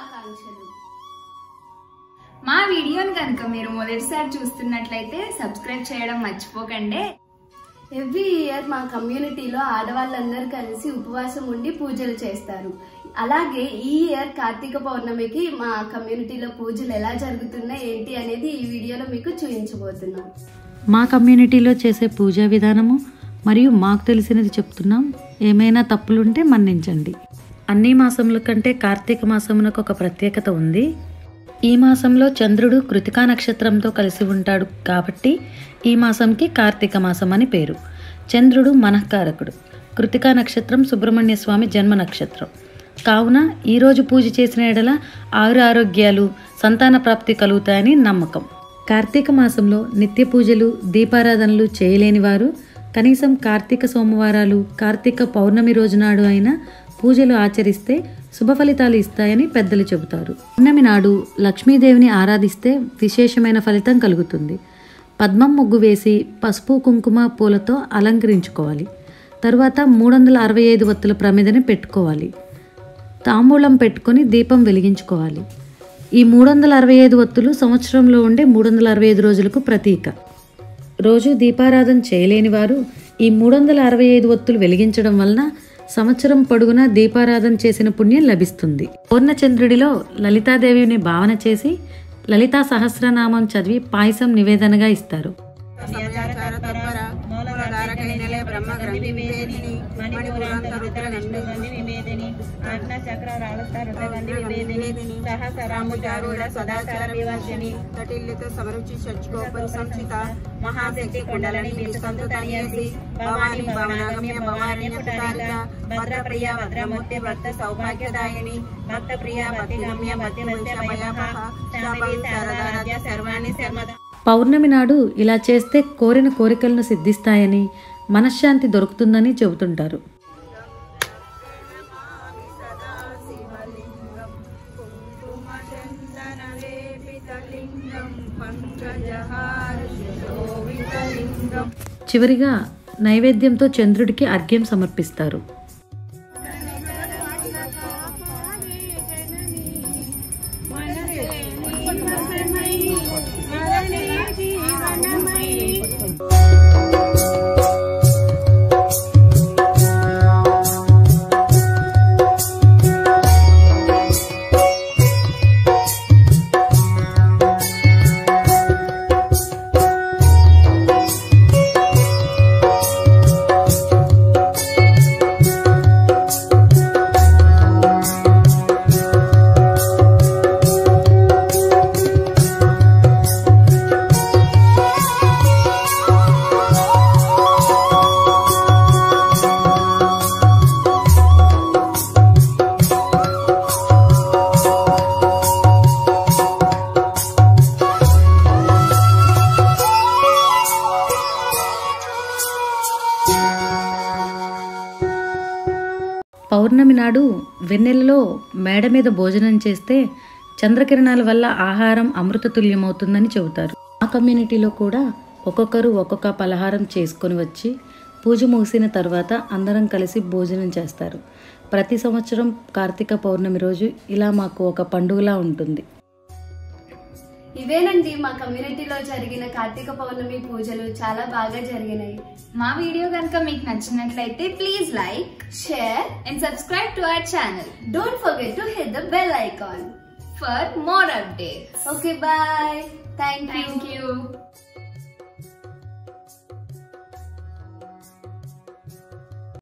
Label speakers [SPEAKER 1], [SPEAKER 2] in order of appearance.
[SPEAKER 1] శుభాకాంక్షలు. మా వీడియోని కనుక మీరు మొదటిసారి చూస్తున్నట్లయితే సబ్స్క్రైబ్ చేయడం మర్చిపోకండి.
[SPEAKER 2] ఎవ్రీ ఇయర్ మా కమ్యూనిటీలో ఆడవాళ్ళందరూ కలిసి ఉపవాసం ఉండి పూజలు చేస్తారు. అలాగే ఈ ఇయర్ కార్తీక పౌర్ణమికి మా కమ్యూనిటీలో పూజలు ఎలా జరుగుతున్నాయి ఏంటి అనేది ఈ వీడియోలో మీకు చూపించబోతున్నాం.
[SPEAKER 3] మా కమ్యూనిటీలో చేసే పూజా విధానము మరియు మాకు తెలిసినది చెప్తున్నాం. ఏమైనా తప్పులుంటే మన్నించండి. అన్ని మాసముల కంటే కార్తీక మాసమునకు ఒక ప్రత్యేకత ఉంది. ఈ మాసంలో చంద్రుడు కృతికా నక్షత్రంతో కలిసి ఉంటాడు కాబట్టి ఈ మాసంకి కార్తీక మాసం అని పేరు. చంద్రుడు మనఃకారకుడు. కృతికా నక్షత్రం సుబ్రహ్మణ్య స్వామి జన్మ నక్షత్రం. కావున ఈరోజు పూజ చేసిన ఎడల ఆరు ఆరోగ్యాలు సంతాన ప్రాప్తి కలుగుతాయని నమ్మకం. కార్తీక మాసంలో నిత్య పూజలు దీపారాధనలు చేయలేని వారు కనీసం కార్తీక సోమవారాలు కార్తీక పౌర్ణమి రోజు నాడు అయినా పూజలు ఆచరిస్తే శుభ ఫలితాలు ఇస్తాయని పెద్దలు చెబుతారు. పౌర్ణమి నాడు లక్ష్మీదేవిని ఆరాధిస్తే విశేషమైన ఫలితం కలుగుతుంది. పద్మం ముగ్గు వేసి పసుపు కుంకుమ పూలతో అలంకరించుకోవాలి. తరువాత మూడు వందల అరవై ఐదు వత్తుల ప్రమిదని పెట్టుకోవాలి. తాంబూలం పెట్టుకొని దీపం వెలిగించుకోవాలి. ఈ మూడు వందల అరవై ఐదు వత్తులు సంవత్సరంలో ఉండే మూడు వందల అరవై ఐదు రోజులకు ప్రతీక. రోజు దీపారాధన చేయలేని వారు ఈ మూడు వందల అరవై ఐదు వత్తులు వెలిగించడం వలన సంవత్సరం పొడుగునా దీపారాధన చేసిన పుణ్యం లభిస్తుంది. పూర్ణచంద్రుడిలో లలితాదేవిని భావన చేసి లలితా సహస్రనామం చదివి పాయసం నివేదనగా ఇస్తారు.
[SPEAKER 4] తటిల్లిత సమరుచి సంచిత మహాశక్తి కుండలని భవాని భవనాగమ్య భద్రప్రియ భద్రమూర్తి భక్త సౌభాగ్యదాయిని భక్త ప్రియ భక్తిగమ్య భక్తి శారదారాధ్య సర్వాణి శర్మద
[SPEAKER 3] పౌర్ణమి నాడు ఇలా చేస్తే కోరిన కోరికలను సిద్ధిస్తాయని మనశ్శాంతి దొరుకుతుందని చెబుతుంటారు. చివరిగా నైవేద్యంతో చంద్రుడికి అర్ఘ్యం సమర్పిస్తారు. పౌర్ణమి నాడు వెన్నెలలో మేడ మీద భోజనం చేస్తే చంద్రకిరణాల వల్ల ఆహారం అమృతతుల్యమవుతుందని చెబుతారు. ఆ కమ్యూనిటీలో కూడా ఒక్కొక్కరు ఒక్కొక్క పలహారం చేసుకొని వచ్చి పూజ ముగిసిన తర్వాత అందరం కలిసి భోజనం చేస్తారు. ప్రతి సంవత్సరం కార్తీక పౌర్ణమి రోజు ఇలా మాకు ఒక పండుగలా ఉంటుంది.
[SPEAKER 2] ఇవేనండి మా కమ్యూనిటీలో జరిగిన కార్తీక పౌర్ణమి పూజలు చాలా బాగా జరిగినాయి.
[SPEAKER 1] మా వీడియో కనుక మీకు నచ్చినట్లయితే please like
[SPEAKER 2] share
[SPEAKER 1] and subscribe to our channel
[SPEAKER 2] don't forget to hit the bell icon
[SPEAKER 1] for more updates
[SPEAKER 2] okay bye thank you
[SPEAKER 1] thank you